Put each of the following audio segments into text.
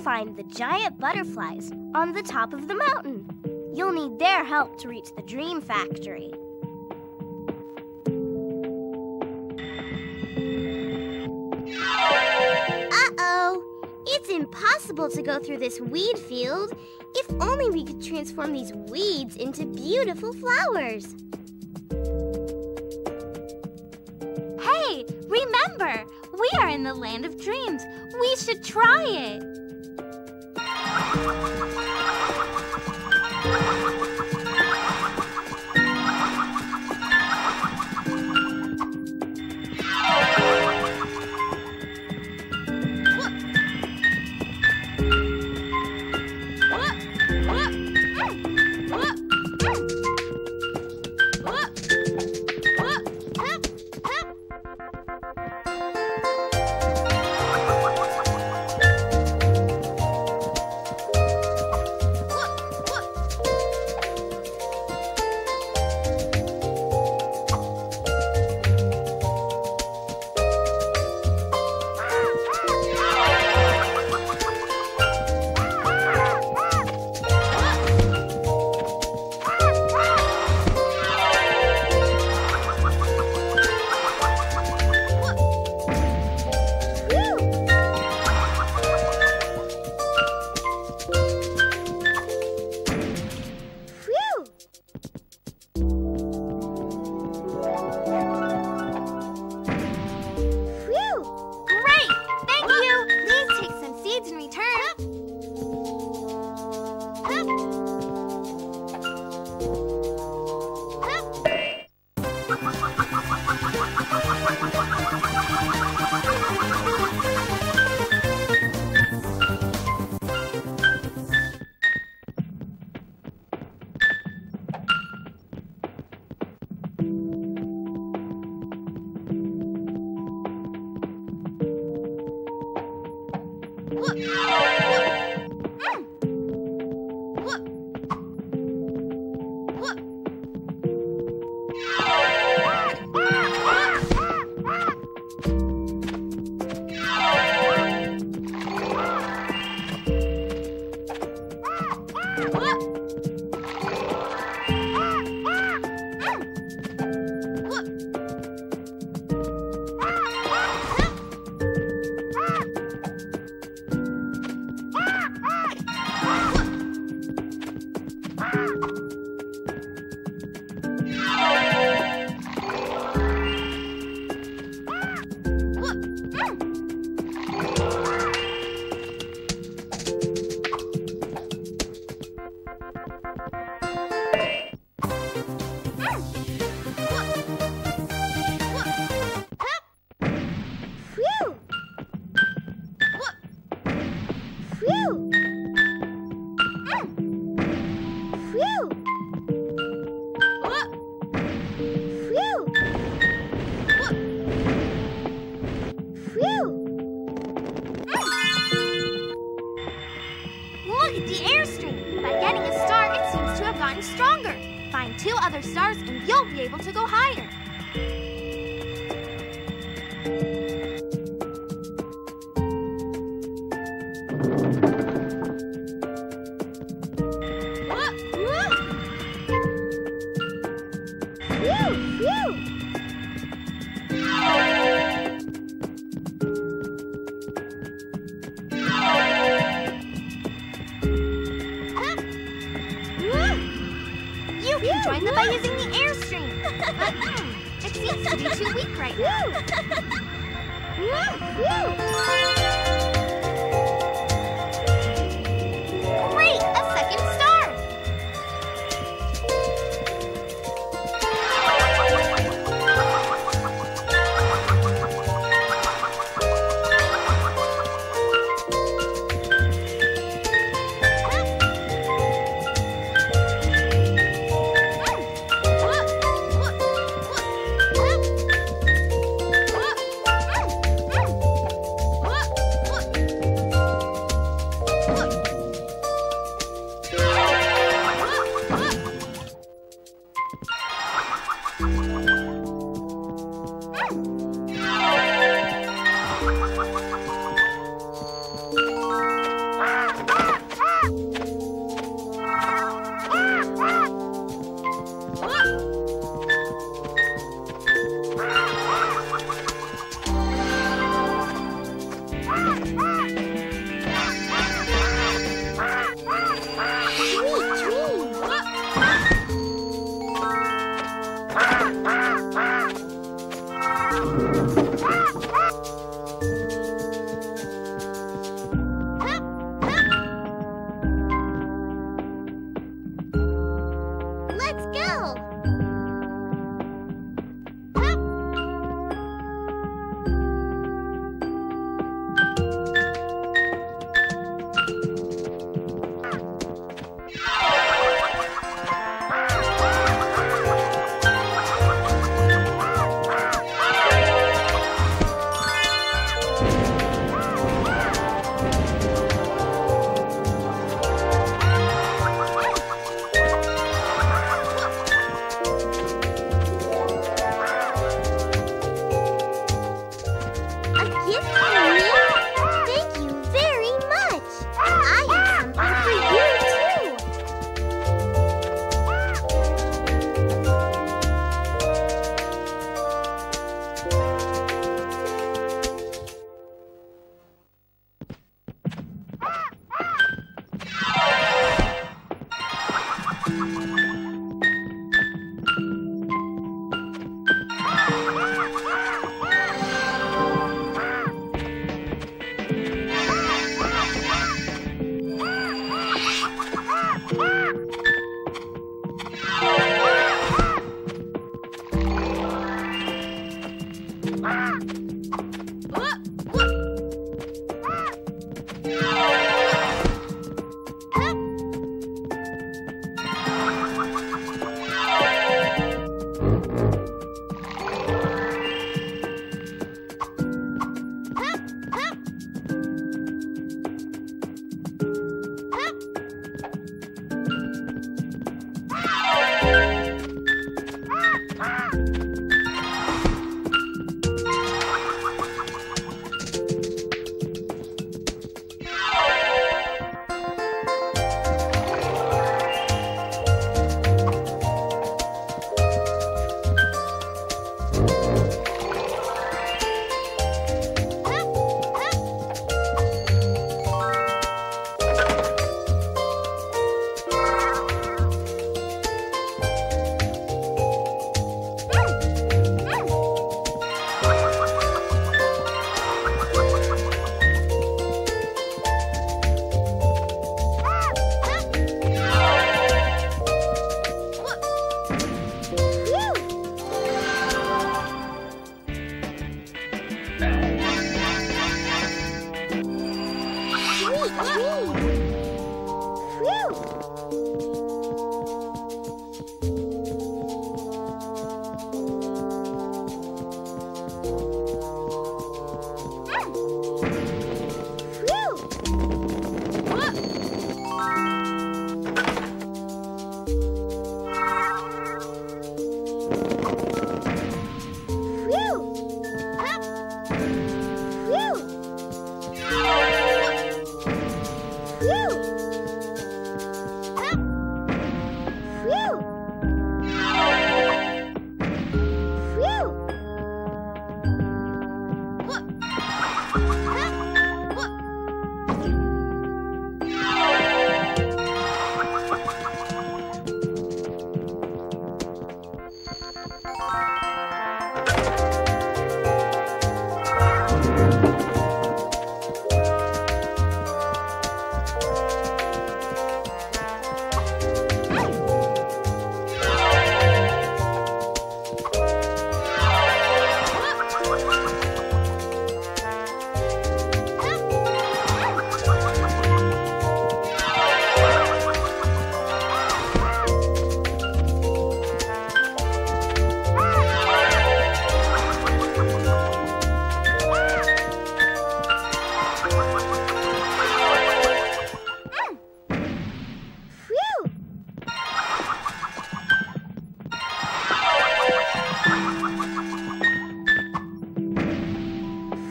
find the giant butterflies on the top of the mountain. You'll need their help to reach the Dream Factory. Uh-oh! It's impossible to go through this weed field. If only we could transform these weeds into beautiful flowers. Hey, remember, we are in the land of dreams. We should try it. Phew! At the airstream. By getting a star, it seems to have gotten stronger. Find two other stars and you'll be able to go higher. Woo!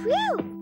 Woo!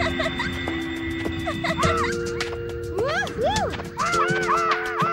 Uhul!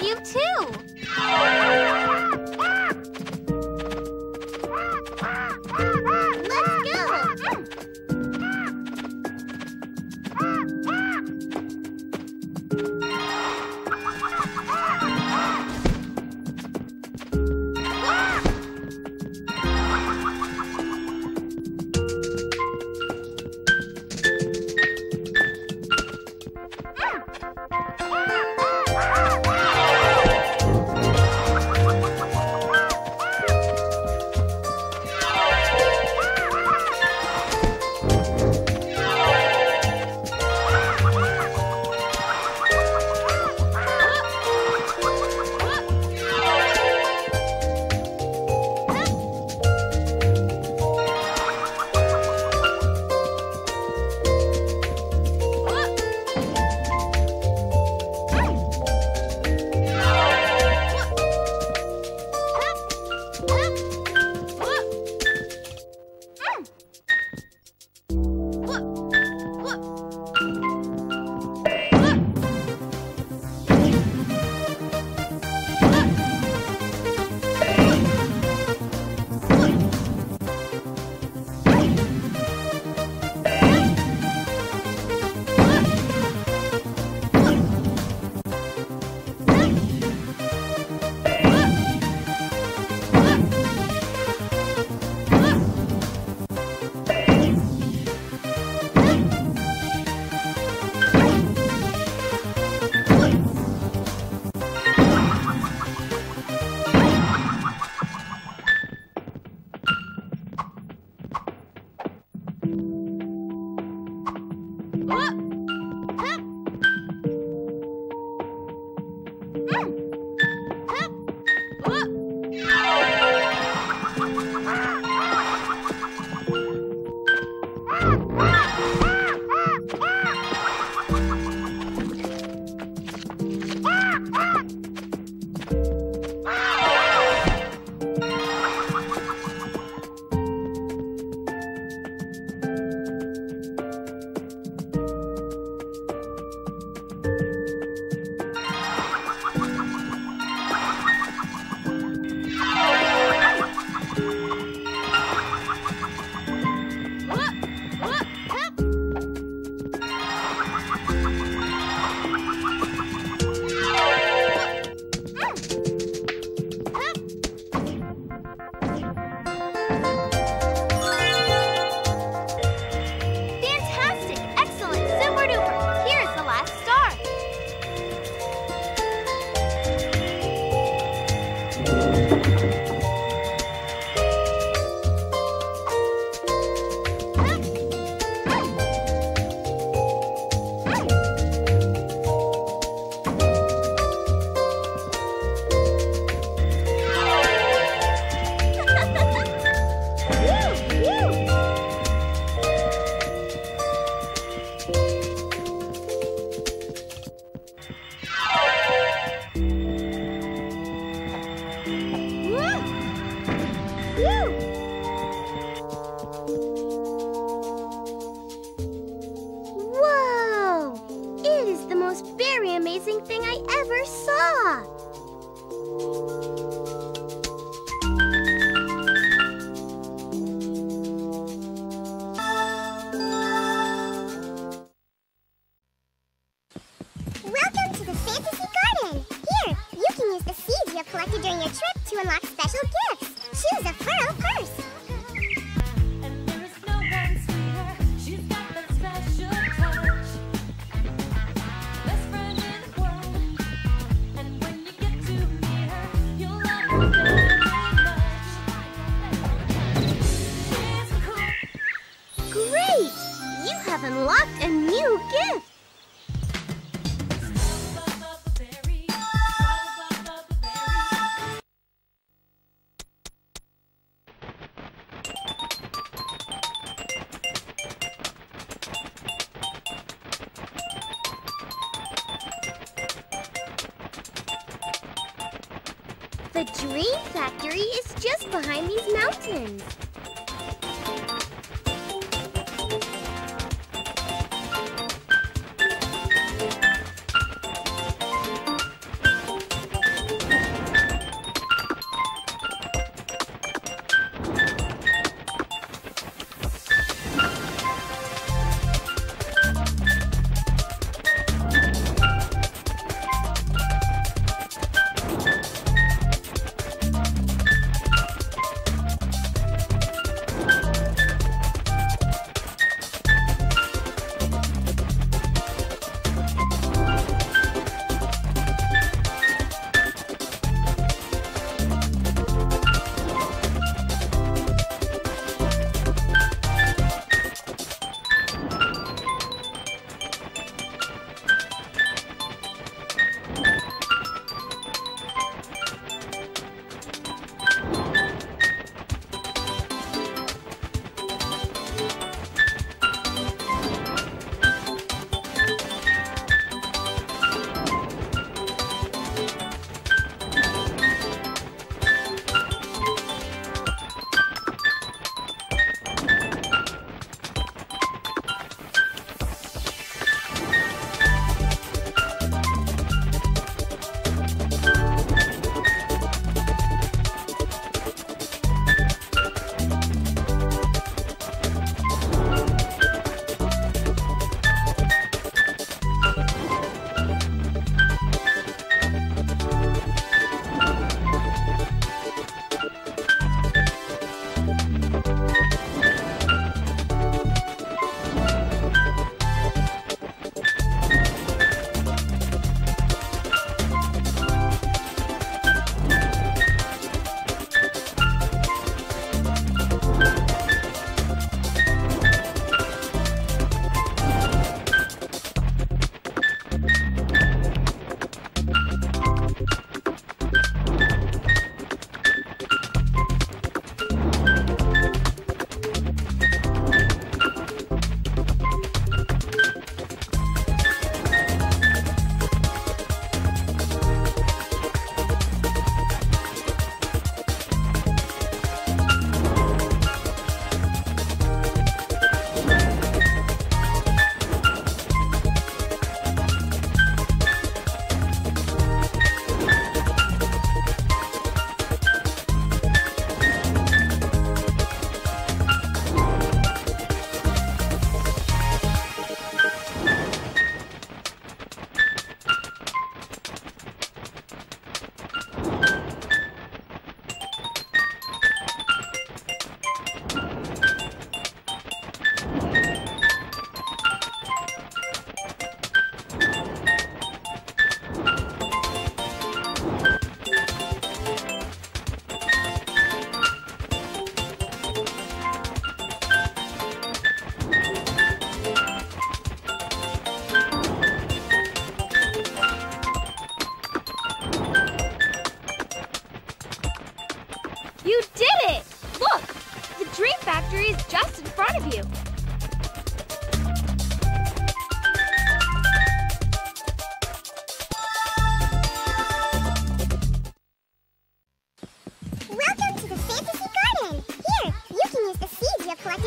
you too!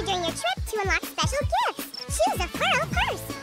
during your trip to unlock special gifts. Choose a pearl purse.